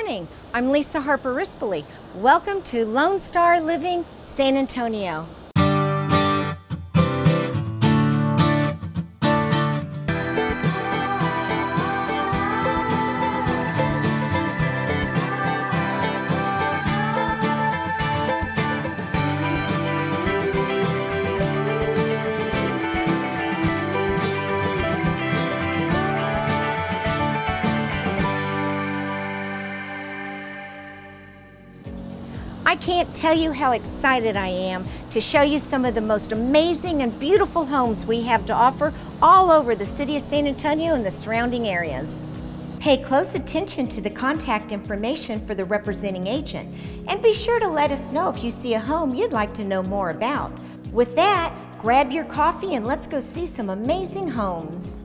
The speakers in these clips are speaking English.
morning. I'm Lisa Harper Rispoli. Welcome to Lone Star Living San Antonio. Tell you how excited I am to show you some of the most amazing and beautiful homes we have to offer all over the city of San Antonio and the surrounding areas. Pay close attention to the contact information for the representing agent and be sure to let us know if you see a home you'd like to know more about. With that, grab your coffee and let's go see some amazing homes.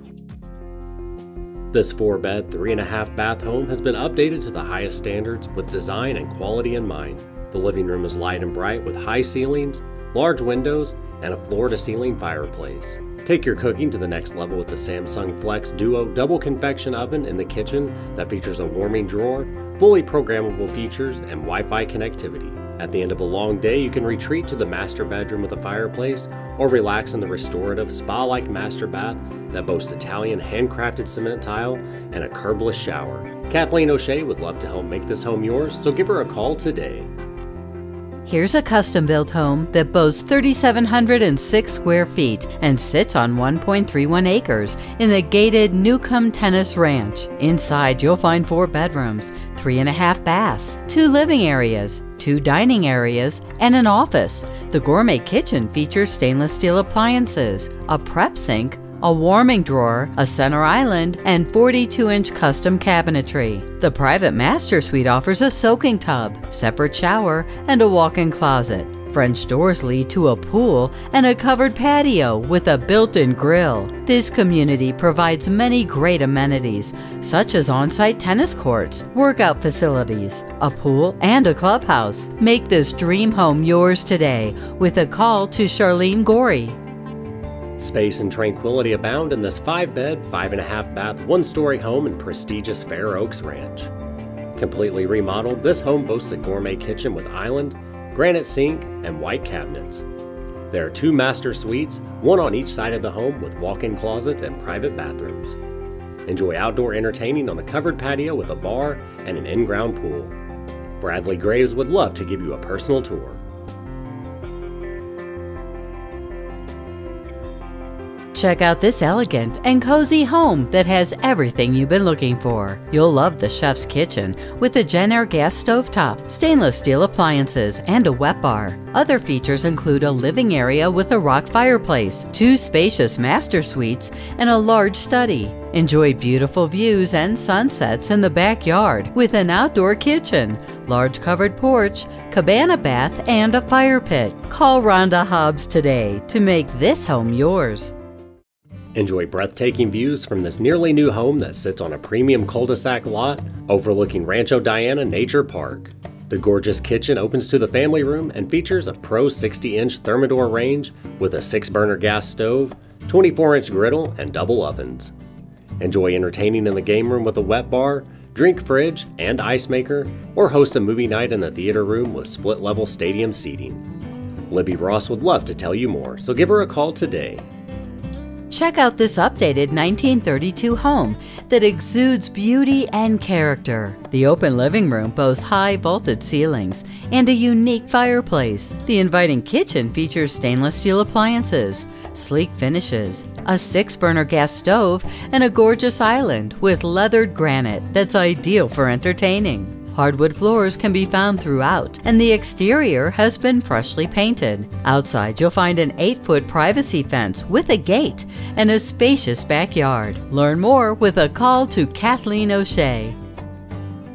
This four bed, three and a half bath home has been updated to the highest standards with design and quality in mind. The living room is light and bright with high ceilings, large windows, and a floor to ceiling fireplace. Take your cooking to the next level with the Samsung Flex Duo double convection oven in the kitchen that features a warming drawer, fully programmable features, and Wi Fi connectivity. At the end of a long day, you can retreat to the master bedroom with a fireplace or relax in the restorative spa like master bath that boasts Italian handcrafted cement tile and a curbless shower. Kathleen O'Shea would love to help make this home yours, so give her a call today. Here's a custom built home that boasts 3,706 square feet and sits on 1.31 acres in the gated Newcombe Tennis Ranch. Inside, you'll find four bedrooms, three and a half baths, two living areas, two dining areas, and an office. The gourmet kitchen features stainless steel appliances, a prep sink, a warming drawer, a center island, and 42 inch custom cabinetry. The private master suite offers a soaking tub, separate shower, and a walk in closet. French doors lead to a pool and a covered patio with a built in grill. This community provides many great amenities, such as on site tennis courts, workout facilities, a pool, and a clubhouse. Make this dream home yours today with a call to Charlene Gorey Space and tranquility abound in this five bed, five and a half bath, one story home in prestigious Fair Oaks Ranch. Completely remodeled, this home boasts a gourmet kitchen with island, granite sink, and white cabinets. There are two master suites, one on each side of the home with walk in closets and private bathrooms. Enjoy outdoor entertaining on the covered patio with a bar and an in ground pool. Bradley Graves would love to give you a personal tour. Check out this elegant and cozy home that has everything you've been looking for. You'll love the chef's kitchen with a Jenn-Air gas stovetop, stainless steel appliances, and a wet bar. Other features include a living area with a rock fireplace, two spacious master suites, and a large study. Enjoy beautiful views and sunsets in the backyard with an outdoor kitchen, large covered porch, cabana bath, and a fire pit. Call Rhonda Hobbs today to make this home yours. Enjoy breathtaking views from this nearly new home that sits on a premium cul de sac lot overlooking Rancho Diana Nature Park. The gorgeous kitchen opens to the family room and features a Pro 60 inch Thermador range with a 6 burner gas stove, 24 inch griddle, and double ovens. Enjoy entertaining in the game room with a wet bar, drink fridge, and ice maker, or host a movie night in the theater room with split level stadium seating. Libby Ross would love to tell you more, so give her a call today. Check out this updated 1932 home that exudes beauty and character. The open living room boasts high vaulted ceilings and a unique fireplace. The inviting kitchen features stainless steel appliances, sleek finishes, a six burner gas stove, and a gorgeous island with leathered granite that's ideal for entertaining. Hardwood floors can be found throughout, and the exterior has been freshly painted. Outside, you'll find an 8 foot privacy fence with a gate and a spacious backyard. Learn more with a call to Kathleen O'Shea.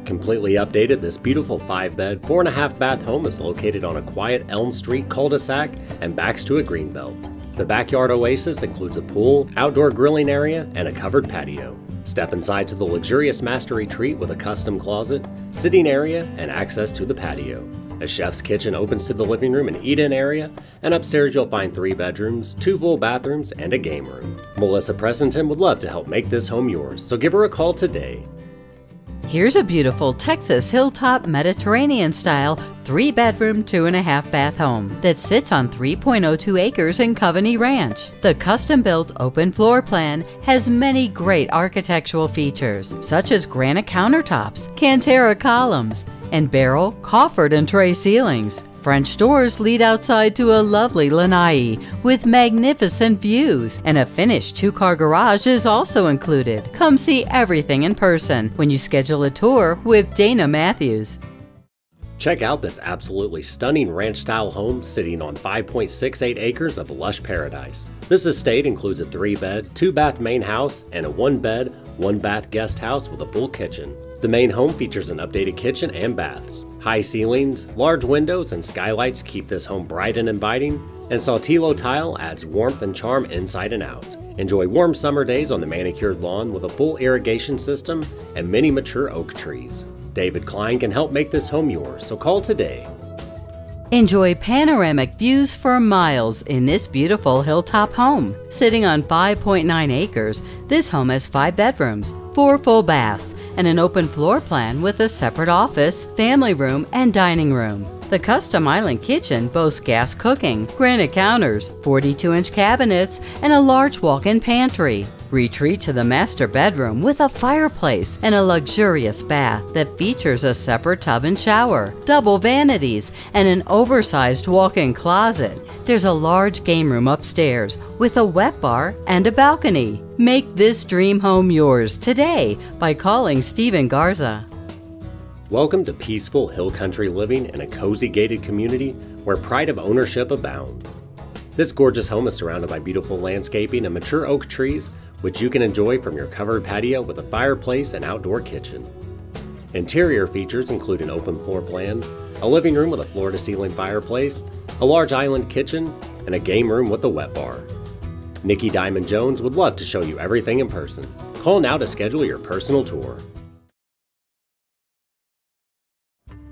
Completely updated, this beautiful 5 bed, 4.5 bath home is located on a quiet Elm Street cul de sac and backs to a greenbelt. The backyard oasis includes a pool, outdoor grilling area, and a covered patio. Step inside to the luxurious master retreat with a custom closet, sitting area, and access to the patio. A chef's kitchen opens to the living room and eat-in area, and upstairs you'll find three bedrooms, two full bathrooms, and a game room. Melissa Pressenton would love to help make this home yours, so give her a call today. Here's a beautiful Texas hilltop Mediterranean style three bedroom, two and a half bath home that sits on 3.02 acres in Covey Ranch. The custom built open floor plan has many great architectural features, such as granite countertops, Cantera columns, and barrel, coffered, and tray ceilings. French doors lead outside to a lovely lanai with magnificent views, and a finished two car garage is also included. Come see everything in person when you schedule a tour with Dana Matthews. Check out this absolutely stunning ranch style home sitting on 5.68 acres of lush paradise. This estate includes a 3 bed, 2 bath main house and a 1 bed, 1 bath guest house with a full kitchen. The main home features an updated kitchen and baths. High ceilings, large windows, and skylights keep this home bright and inviting, and Saltillo tile adds warmth and charm inside and out. Enjoy warm summer days on the manicured lawn with a full irrigation system and many mature oak trees. David Klein can help make this home yours, so call today Enjoy panoramic views for miles in this beautiful hilltop home. Sitting on 5.9 acres, this home has five bedrooms, four full baths, and an open floor plan with a separate office, family room, and dining room. The custom island kitchen boasts gas cooking, granite counters, 42 inch cabinets, and a large walk in pantry. Retreat to the master bedroom with a fireplace and a luxurious bath that features a separate tub and shower, double vanities, and an oversized walk in closet. There's a large game room upstairs with a wet bar and a balcony. Make this dream home yours today by calling Stephen Garza. Welcome to peaceful hill country living in a cozy gated community where pride of ownership abounds. This gorgeous home is surrounded by beautiful landscaping and mature oak trees which you can enjoy from your covered patio with a fireplace and outdoor kitchen. Interior features include an open floor plan, a living room with a floor to ceiling fireplace, a large island kitchen, and a game room with a wet bar. Nikki Diamond Jones would love to show you everything in person. Call now to schedule your personal tour.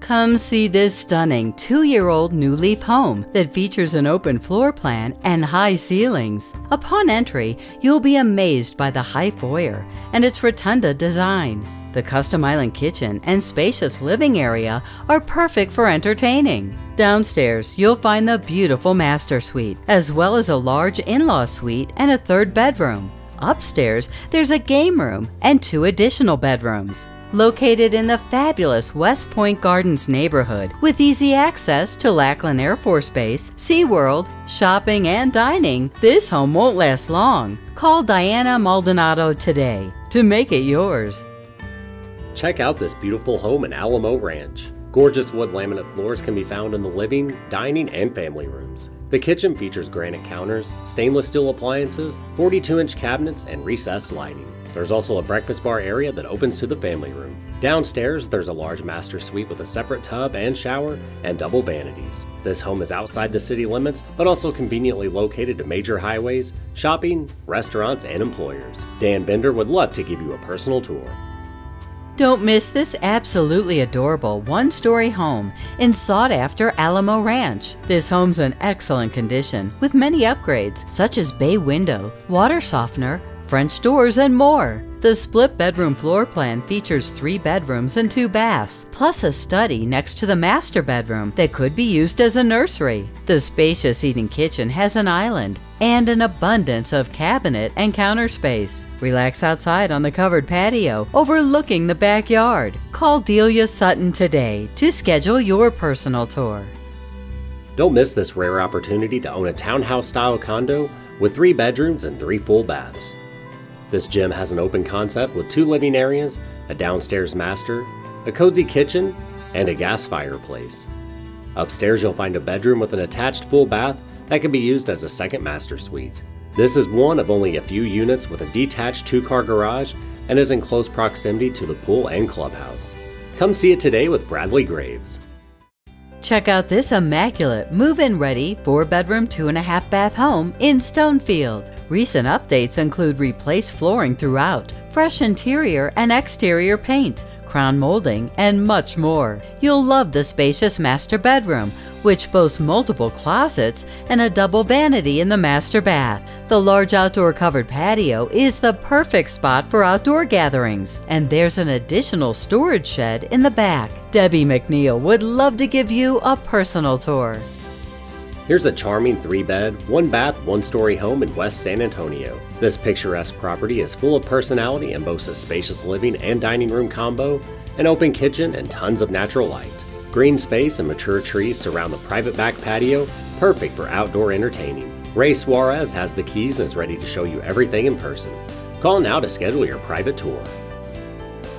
Come see this stunning two year old new leaf home that features an open floor plan and high ceilings. Upon entry, you'll be amazed by the high foyer and its rotunda design. The custom island kitchen and spacious living area are perfect for entertaining. Downstairs, you'll find the beautiful master suite, as well as a large in law suite and a third bedroom. Upstairs, there's a game room and two additional bedrooms located in the fabulous West Point Gardens neighborhood with easy access to Lackland Air Force Base, SeaWorld, shopping, and dining. This home won't last long. Call Diana Maldonado today to make it yours. Check out this beautiful home in Alamo Ranch. Gorgeous wood laminate floors can be found in the living, dining, and family rooms. The kitchen features granite counters, stainless steel appliances, 42 inch cabinets, and recessed lighting. There's also a breakfast bar area that opens to the family room. Downstairs, there's a large master suite with a separate tub and shower and double vanities. This home is outside the city limits, but also conveniently located to major highways, shopping, restaurants, and employers. Dan Bender would love to give you a personal tour. Don't miss this absolutely adorable one story home in sought after Alamo Ranch. This home's in excellent condition with many upgrades such as bay window, water softener, French doors, and more. The split bedroom floor plan features three bedrooms and two baths, plus a study next to the master bedroom that could be used as a nursery. The spacious eating kitchen has an island and an abundance of cabinet and counter space. Relax outside on the covered patio overlooking the backyard. Call Delia Sutton today to schedule your personal tour. Don't miss this rare opportunity to own a townhouse style condo with three bedrooms and three full baths. This gym has an open concept with two living areas, a downstairs master, a cozy kitchen, and a gas fireplace. Upstairs, you'll find a bedroom with an attached full bath that can be used as a second master suite. This is one of only a few units with a detached two car garage and is in close proximity to the pool and clubhouse. Come see it today with Bradley Graves. Check out this immaculate move in ready four bedroom, two and a half bath home in Stonefield. Recent updates include replaced flooring throughout, fresh interior and exterior paint, crown molding, and much more. You'll love the spacious master bedroom, which boasts multiple closets and a double vanity in the master bath. The large outdoor covered patio is the perfect spot for outdoor gatherings, and there's an additional storage shed in the back. Debbie McNeil would love to give you a personal tour. Here's a charming three bed, one bath, one story home in West San Antonio. This picturesque property is full of personality and boasts a spacious living and dining room combo, an open kitchen, and tons of natural light. Green space and mature trees surround the private back patio, perfect for outdoor entertaining. Ray Suarez has the keys and is ready to show you everything in person. Call now to schedule your private tour.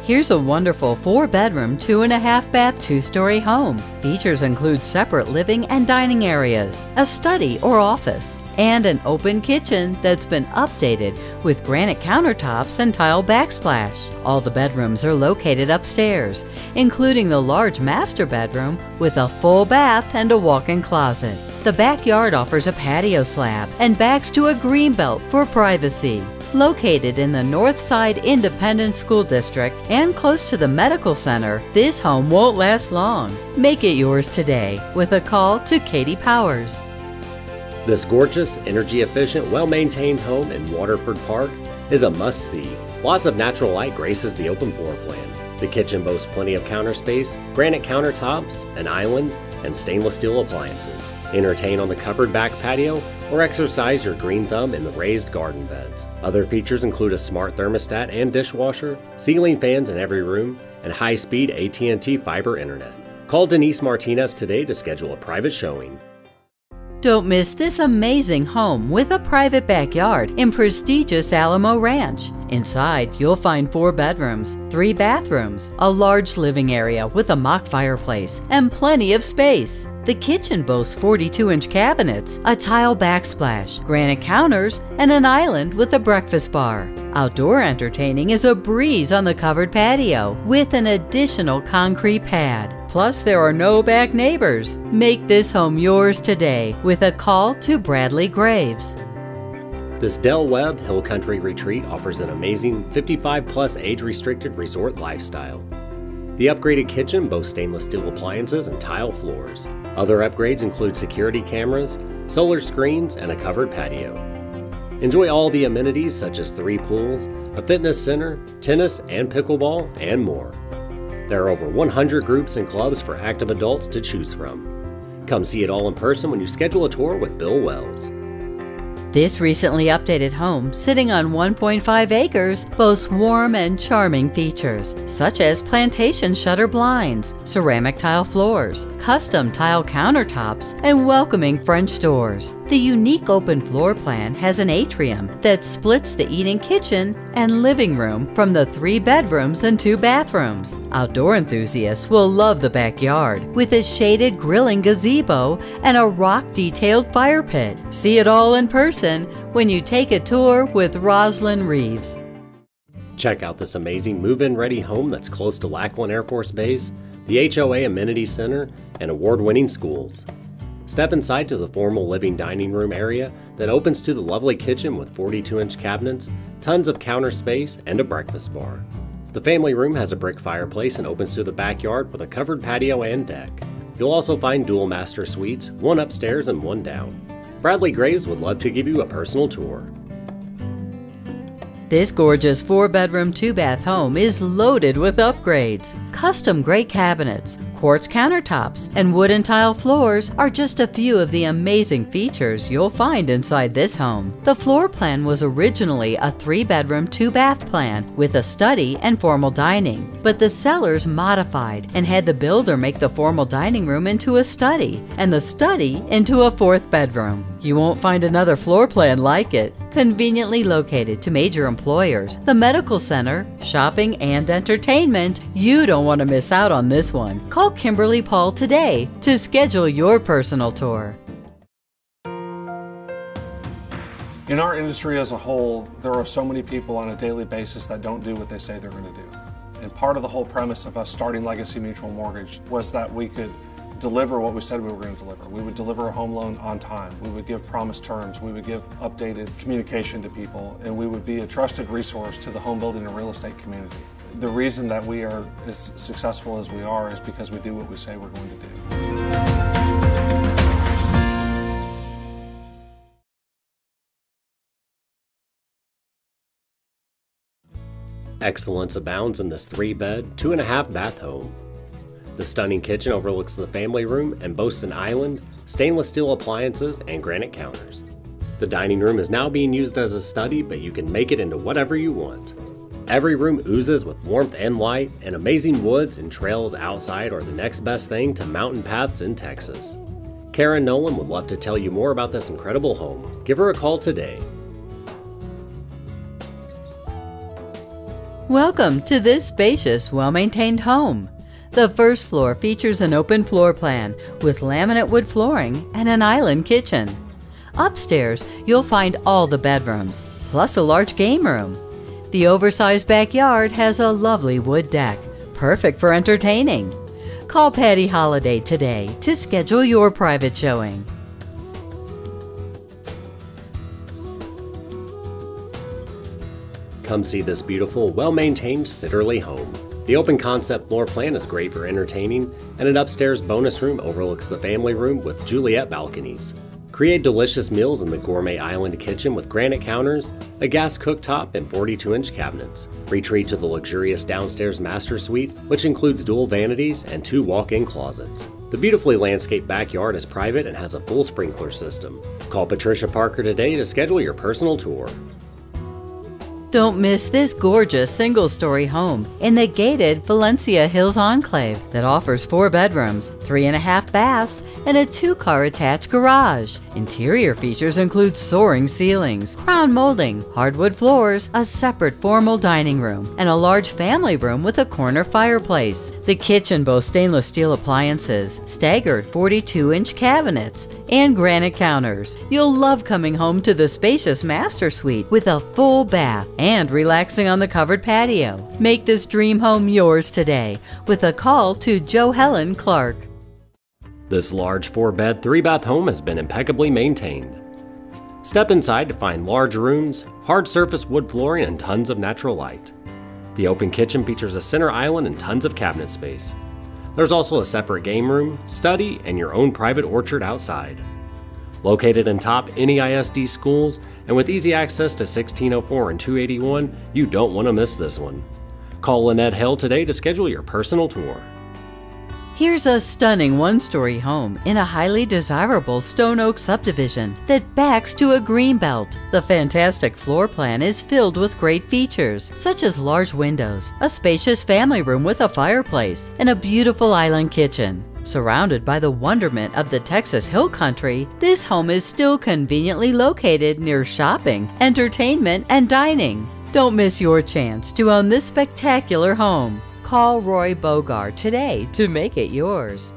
Here's a wonderful four bedroom, two and a half bath, two story home. Features include separate living and dining areas, a study or office, and an open kitchen that's been updated with granite countertops and tile backsplash. All the bedrooms are located upstairs, including the large master bedroom with a full bath and a walk in closet. The backyard offers a patio slab and backs to a green belt for privacy. Located in the Northside Independent School District and close to the medical center, this home won't last long. Make it yours today with a call to Katie Powers. This gorgeous, energy efficient, well maintained home in Waterford Park is a must see. Lots of natural light graces the open floor plan. The kitchen boasts plenty of counter space, granite countertops, an island, and stainless steel appliances. Entertain on the covered back patio or exercise your green thumb in the raised garden beds. Other features include a smart thermostat and dishwasher, ceiling fans in every room, and high-speed AT&T fiber internet. Call Denise Martinez today to schedule a private showing. Don't miss this amazing home with a private backyard in prestigious Alamo Ranch. Inside, you'll find four bedrooms, three bathrooms, a large living area with a mock fireplace, and plenty of space. The kitchen boasts 42 inch cabinets, a tile backsplash, granite counters, and an island with a breakfast bar. Outdoor entertaining is a breeze on the covered patio with an additional concrete pad. Plus, there are no back neighbors. Make this home yours today with a call to Bradley Graves. This Del Webb Hill Country Retreat offers an amazing 55 plus age restricted resort lifestyle. The upgraded kitchen boasts stainless steel appliances and tile floors. Other upgrades include security cameras, solar screens, and a covered patio. Enjoy all the amenities such as three pools, a fitness center, tennis and pickleball, and more. There are over 100 groups and clubs for active adults to choose from. Come see it all in person when you schedule a tour with Bill Wells. This recently updated home, sitting on 1.5 acres, boasts warm and charming features, such as plantation shutter blinds, ceramic tile floors, custom tile countertops, and welcoming French doors. The unique open floor plan has an atrium that splits the eating kitchen and living room from the three bedrooms and two bathrooms. Outdoor enthusiasts will love the backyard with a shaded grilling gazebo and a rock detailed fire pit. See it all in person when you take a tour with Roslyn Reeves. Check out this amazing move in ready home that's close to Lackland Air Force Base, the HOA Amenity Center, and award winning schools. Step inside to the formal living dining room area that opens to the lovely kitchen with 42 inch cabinets, tons of counter space, and a breakfast bar. The family room has a brick fireplace and opens to the backyard with a covered patio and deck. You'll also find dual master suites, one upstairs and one down. Bradley Graves would love to give you a personal tour. This gorgeous four bedroom, two bath home is loaded with upgrades. Custom gray cabinets, quartz countertops, and wooden tile floors are just a few of the amazing features you'll find inside this home. The floor plan was originally a three bedroom, two bath plan with a study and formal dining, but the sellers modified and had the builder make the formal dining room into a study and the study into a fourth bedroom. You won't find another floor plan like it. Conveniently located to major employers, the medical center, shopping, and entertainment, you don't want to miss out on this one. Call Kimberly Paul today to schedule your personal tour. In our industry as a whole, there are so many people on a daily basis that don't do what they say they're going to do. And part of the whole premise of us starting Legacy Mutual Mortgage was that we could deliver what we said we were going to deliver. We would deliver a home loan on time. We would give promised terms. We would give updated communication to people. And we would be a trusted resource to the home building and real estate community. The reason that we are as successful as we are is because we do what we say we're going to do. Excellence abounds in this three bed, two and a half bath home. The stunning kitchen overlooks the family room and boasts an island, stainless steel appliances, and granite counters. The dining room is now being used as a study, but you can make it into whatever you want. Every room oozes with warmth and light, and amazing woods and trails outside are the next best thing to mountain paths in Texas. Karen Nolan would love to tell you more about this incredible home. Give her a call today. Welcome to this spacious, well maintained home. The first floor features an open floor plan with laminate wood flooring and an island kitchen. Upstairs, you'll find all the bedrooms, plus a large game room. The oversized backyard has a lovely wood deck, perfect for entertaining. Call Patty Holiday today to schedule your private showing. Come see this beautiful, well maintained Sitterle home. The open concept floor plan is great for entertaining, and an upstairs bonus room overlooks the family room with Juliet balconies. Create delicious meals in the gourmet island kitchen with granite counters, a gas cooktop, and 42 inch cabinets. Retreat to the luxurious downstairs master suite, which includes dual vanities and two walk in closets. The beautifully landscaped backyard is private and has a full sprinkler system. Call Patricia Parker today to schedule your personal tour. Don't miss this gorgeous single story home in the gated Valencia Hills Enclave that offers four bedrooms, three and a half baths, and a two car attached garage. Interior features include soaring ceilings, crown molding, hardwood floors, a separate formal dining room, and a large family room with a corner fireplace. The kitchen boasts stainless steel appliances, staggered 42 inch cabinets, and granite counters. You'll love coming home to the spacious master suite with a full bath and relaxing on the covered patio. Make this dream home yours today with a call to Joe Helen Clark. This large four bed, three bath home has been impeccably maintained. Step inside to find large rooms, hard surface wood flooring, and tons of natural light. The open kitchen features a center island and tons of cabinet space. There's also a separate game room, study, and your own private orchard outside. Located in top NEISD schools and with easy access to 1604 and 281, you don't want to miss this one. Call Lynette Hill today to schedule your personal tour. Here's a stunning one story home in a highly desirable Stone Oak subdivision that backs to a green belt. The fantastic floor plan is filled with great features, such as large windows, a spacious family room with a fireplace, and a beautiful island kitchen. Surrounded by the wonderment of the Texas Hill Country, this home is still conveniently located near shopping, entertainment, and dining. Don't miss your chance to own this spectacular home. Call Roy Bogar today to make it yours.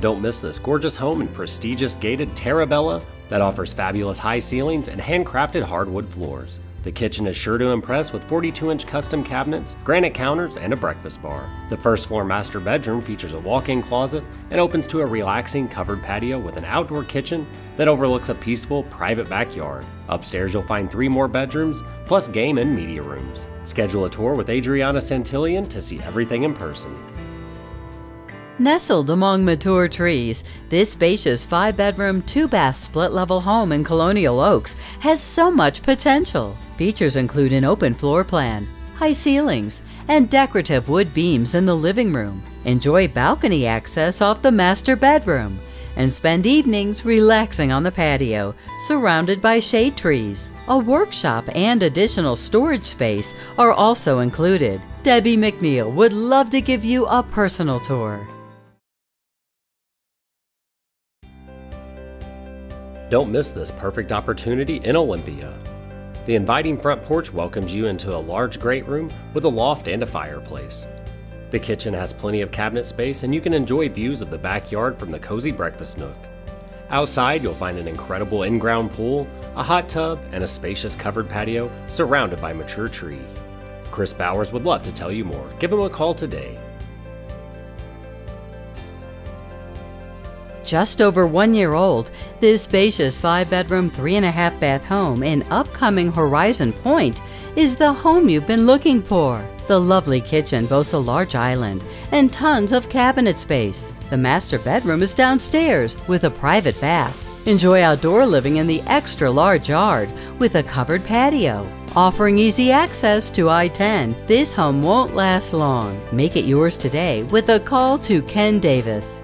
Don't miss this gorgeous home in prestigious gated Terrabella that offers fabulous high ceilings and handcrafted hardwood floors. The kitchen is sure to impress with 42 inch custom cabinets, granite counters, and a breakfast bar. The first floor master bedroom features a walk in closet and opens to a relaxing covered patio with an outdoor kitchen that overlooks a peaceful private backyard. Upstairs, you'll find three more bedrooms, plus game and media rooms. Schedule a tour with Adriana Santillion to see everything in person. Nestled among mature trees, this spacious five bedroom, two bath split level home in Colonial Oaks has so much potential. Features include an open floor plan, high ceilings, and decorative wood beams in the living room. Enjoy balcony access off the master bedroom and spend evenings relaxing on the patio, surrounded by shade trees. A workshop and additional storage space are also included. Debbie McNeil would love to give you a personal tour. Don't miss this perfect opportunity in Olympia. The inviting front porch welcomes you into a large great room with a loft and a fireplace. The kitchen has plenty of cabinet space and you can enjoy views of the backyard from the cozy breakfast nook. Outside, you'll find an incredible in ground pool, a hot tub, and a spacious covered patio surrounded by mature trees. Chris Bowers would love to tell you more. Give him a call today just over one year old, this spacious five bedroom, three and a half bath home in upcoming Horizon Point is the home you've been looking for. The lovely kitchen boasts a large island and tons of cabinet space. The master bedroom is downstairs with a private bath. Enjoy outdoor living in the extra large yard with a covered patio. Offering easy access to I 10, this home won't last long. Make it yours today with a call to Ken Davis.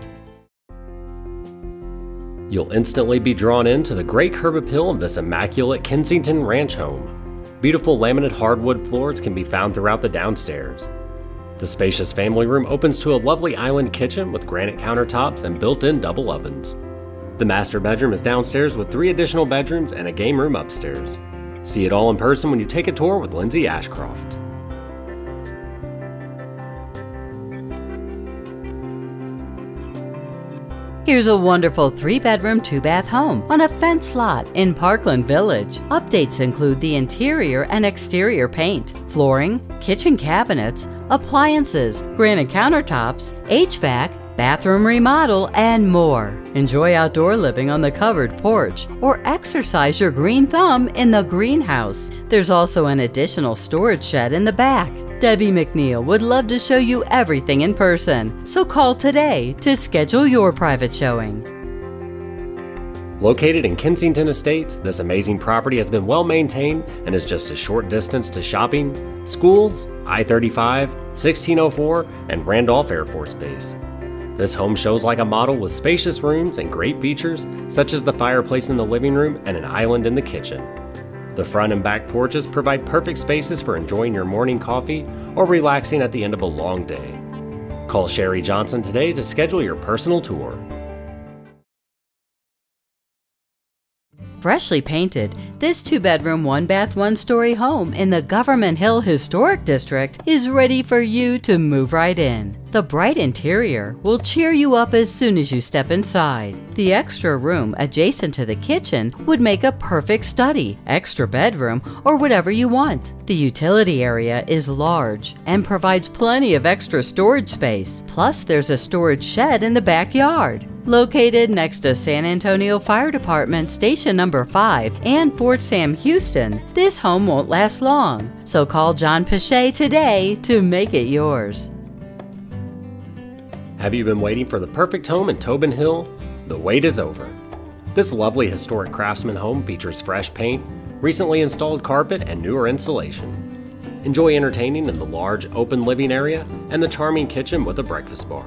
You'll instantly be drawn into the great curb appeal of this immaculate Kensington ranch home. Beautiful laminate hardwood floors can be found throughout the downstairs. The spacious family room opens to a lovely island kitchen with granite countertops and built-in double ovens. The master bedroom is downstairs with three additional bedrooms and a game room upstairs. See it all in person when you take a tour with Lindsay Ashcroft. Here's a wonderful three bedroom, two bath home on a fenced lot in Parkland Village. Updates include the interior and exterior paint, flooring, kitchen cabinets, appliances, granite countertops, HVAC, bathroom remodel, and more. Enjoy outdoor living on the covered porch or exercise your green thumb in the greenhouse. There's also an additional storage shed in the back. Debbie McNeil would love to show you everything in person, so call today to schedule your private showing. Located in Kensington Estates, this amazing property has been well maintained and is just a short distance to shopping, schools, I 35, 1604, and Randolph Air Force Base. This home shows like a model with spacious rooms and great features, such as the fireplace in the living room and an island in the kitchen. The front and back porches provide perfect spaces for enjoying your morning coffee or relaxing at the end of a long day. Call Sherry Johnson today to schedule your personal tour. Freshly painted, this two bedroom, one bath, one story home in the Government Hill Historic District is ready for you to move right in. The bright interior will cheer you up as soon as you step inside. The extra room adjacent to the kitchen would make a perfect study, extra bedroom, or whatever you want. The utility area is large and provides plenty of extra storage space. Plus, there's a storage shed in the backyard. Located next to San Antonio Fire Department Station Number 5 and Fort Sam Houston, this home won't last long. So call John Pichet today to make it yours. Have you been waiting for the perfect home in Tobin Hill? The wait is over. This lovely historic craftsman home features fresh paint, recently installed carpet, and newer insulation. Enjoy entertaining in the large open living area and the charming kitchen with a breakfast bar.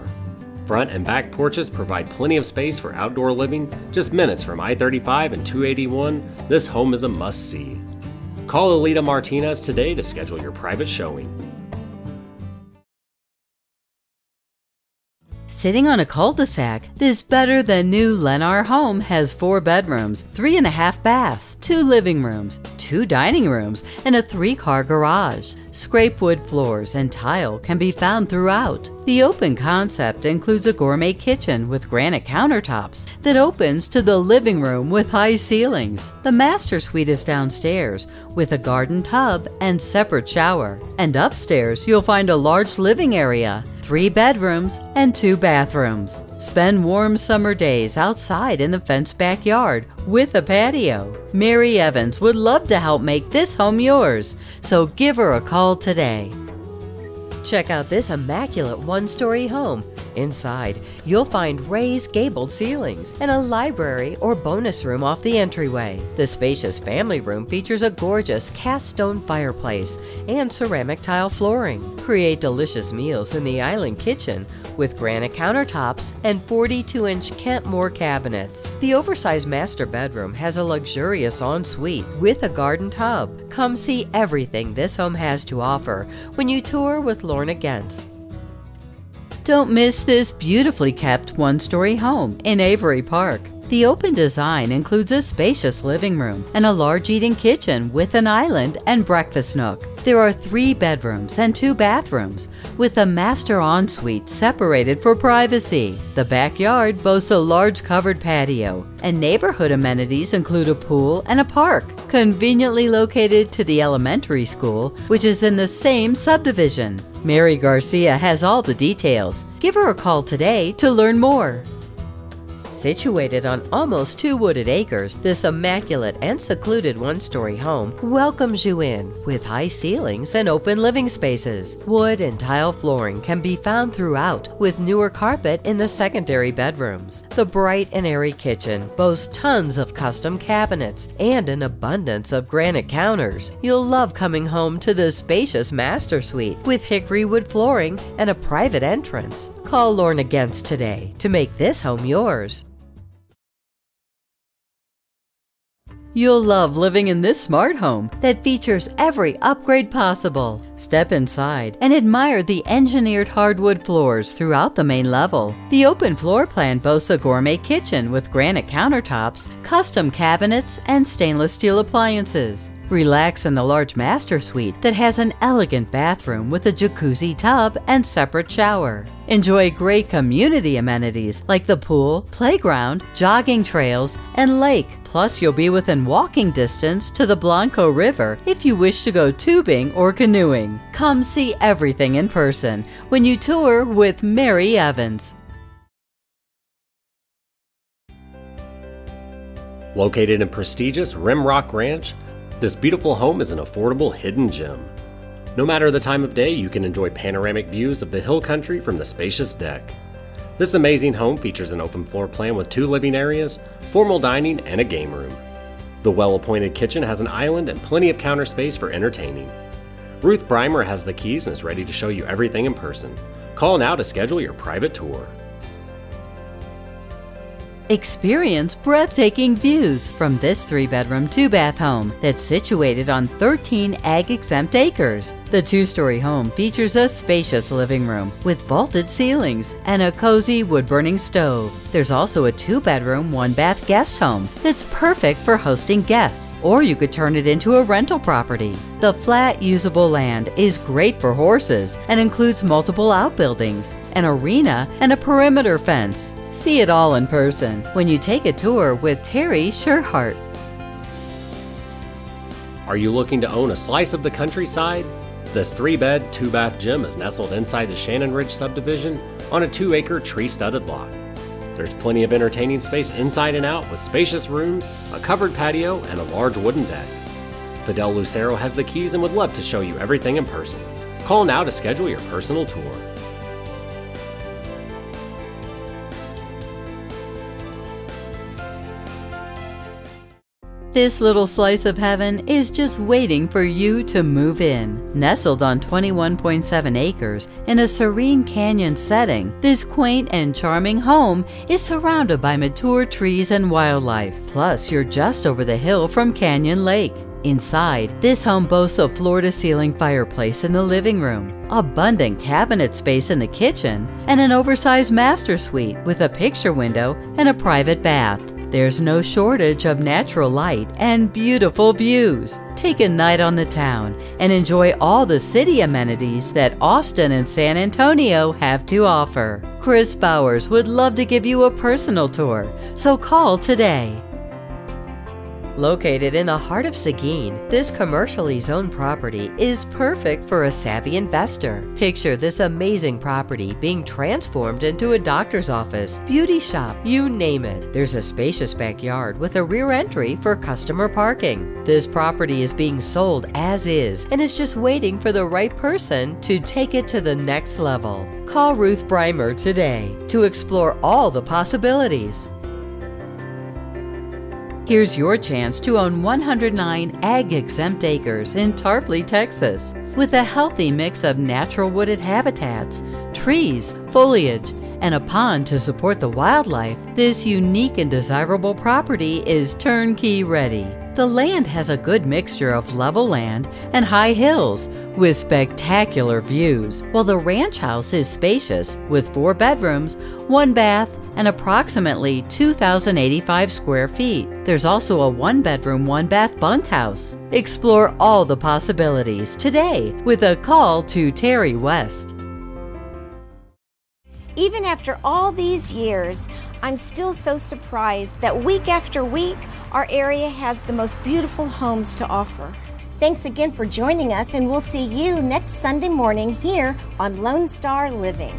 Front and back porches provide plenty of space for outdoor living. Just minutes from I 35 and 281, this home is a must see. Call Alita Martinez today to schedule your private showing. Sitting on a cul-de-sac, this better than new Lennar home has four bedrooms, three and a half baths, two living rooms, two dining rooms, and a three-car garage. Scrape wood floors and tile can be found throughout. The open concept includes a gourmet kitchen with granite countertops that opens to the living room with high ceilings. The master suite is downstairs with a garden tub and separate shower. And upstairs, you'll find a large living area three bedrooms, and two bathrooms. Spend warm summer days outside in the fenced backyard with a patio. Mary Evans would love to help make this home yours, so give her a call today. Check out this immaculate one story home. Inside, you'll find raised gabled ceilings and a library or bonus room off the entryway. The spacious family room features a gorgeous cast stone fireplace and ceramic tile flooring. Create delicious meals in the island kitchen with granite countertops and 42 inch Kentmore cabinets. The oversized master bedroom has a luxurious ensuite with a garden tub. Come see everything this home has to offer when you tour with Lorna Gens. Don't miss this beautifully kept one story home in Avery Park. The open design includes a spacious living room and a large eating kitchen with an island and breakfast nook. There are three bedrooms and two bathrooms, with a master ensuite separated for privacy. The backyard boasts a large covered patio, and neighborhood amenities include a pool and a park, conveniently located to the elementary school, which is in the same subdivision. Mary Garcia has all the details. Give her a call today to learn more. Situated on almost two wooded acres, this immaculate and secluded one story home welcomes you in with high ceilings and open living spaces. Wood and tile flooring can be found throughout, with newer carpet in the secondary bedrooms. The bright and airy kitchen boasts tons of custom cabinets and an abundance of granite counters. You'll love coming home to the spacious master suite with hickory wood flooring and a private entrance. Call Lorna Gens today to make this home yours. You'll love living in this smart home that features every upgrade possible. Step inside and admire the engineered hardwood floors throughout the main level. The open floor plan boasts a gourmet kitchen with granite countertops, custom cabinets, and stainless steel appliances. Relax in the large master suite that has an elegant bathroom with a jacuzzi tub and separate shower. Enjoy great community amenities like the pool, playground, jogging trails, and lake. Plus, you'll be within walking distance to the Blanco River if you wish to go tubing or canoeing. Come see everything in person when you tour with Mary Evans. Located in prestigious Rimrock Ranch, this beautiful home is an affordable hidden gem. No matter the time of day, you can enjoy panoramic views of the hill country from the spacious deck. This amazing home features an open floor plan with two living areas, formal dining, and a game room. The well appointed kitchen has an island and plenty of counter space for entertaining. Ruth Breimer has the keys and is ready to show you everything in person. Call now to schedule your private tour. Experience breathtaking views from this three bedroom, two bath home that's situated on 13 ag exempt acres. The two story home features a spacious living room with vaulted ceilings and a cozy wood burning stove. There's also a two bedroom, one bath guest home that's perfect for hosting guests, or you could turn it into a rental property. The flat, usable land is great for horses and includes multiple outbuildings, an arena, and a perimeter fence. See it all in person when you take a tour with Terry Sherhart. Are you looking to own a slice of the countryside? This three bed, two bath gym is nestled inside the Shannon Ridge subdivision on a two acre tree studded lot. There's plenty of entertaining space inside and out with spacious rooms, a covered patio, and a large wooden deck. Fidel Lucero has the keys and would love to show you everything in person. Call now to schedule your personal tour. This little slice of heaven is just waiting for you to move in. Nestled on 21.7 acres in a serene canyon setting, this quaint and charming home is surrounded by mature trees and wildlife. Plus, you're just over the hill from Canyon Lake. Inside, this home boasts a floor to ceiling fireplace in the living room, abundant cabinet space in the kitchen, and an oversized master suite with a picture window and a private bath. There's no shortage of natural light and beautiful views. Take a night on the town and enjoy all the city amenities that Austin and San Antonio have to offer. Chris Bowers would love to give you a personal tour, so call today. Located in the heart of Seguin, this commercially zoned property is perfect for a savvy investor. Picture this amazing property being transformed into a doctor's office, beauty shop, you name it. There's a spacious backyard with a rear entry for customer parking. This property is being sold as is and is just waiting for the right person to take it to the next level. Call Ruth Breimer today to explore all the possibilities. Here's your chance to own 109 ag exempt acres in Tarpley, Texas. With a healthy mix of natural wooded habitats, trees, foliage, and a pond to support the wildlife, this unique and desirable property is turnkey ready. The land has a good mixture of level land and high hills with spectacular views, while the ranch house is spacious with four bedrooms, one bath, and approximately 2,085 square feet. There's also a one bedroom, one bath bunkhouse. Explore all the possibilities today with a call to Terry West. Even after all these years, I'm still so surprised that week after week, our area has the most beautiful homes to offer. Thanks again for joining us, and we'll see you next Sunday morning here on Lone Star Living.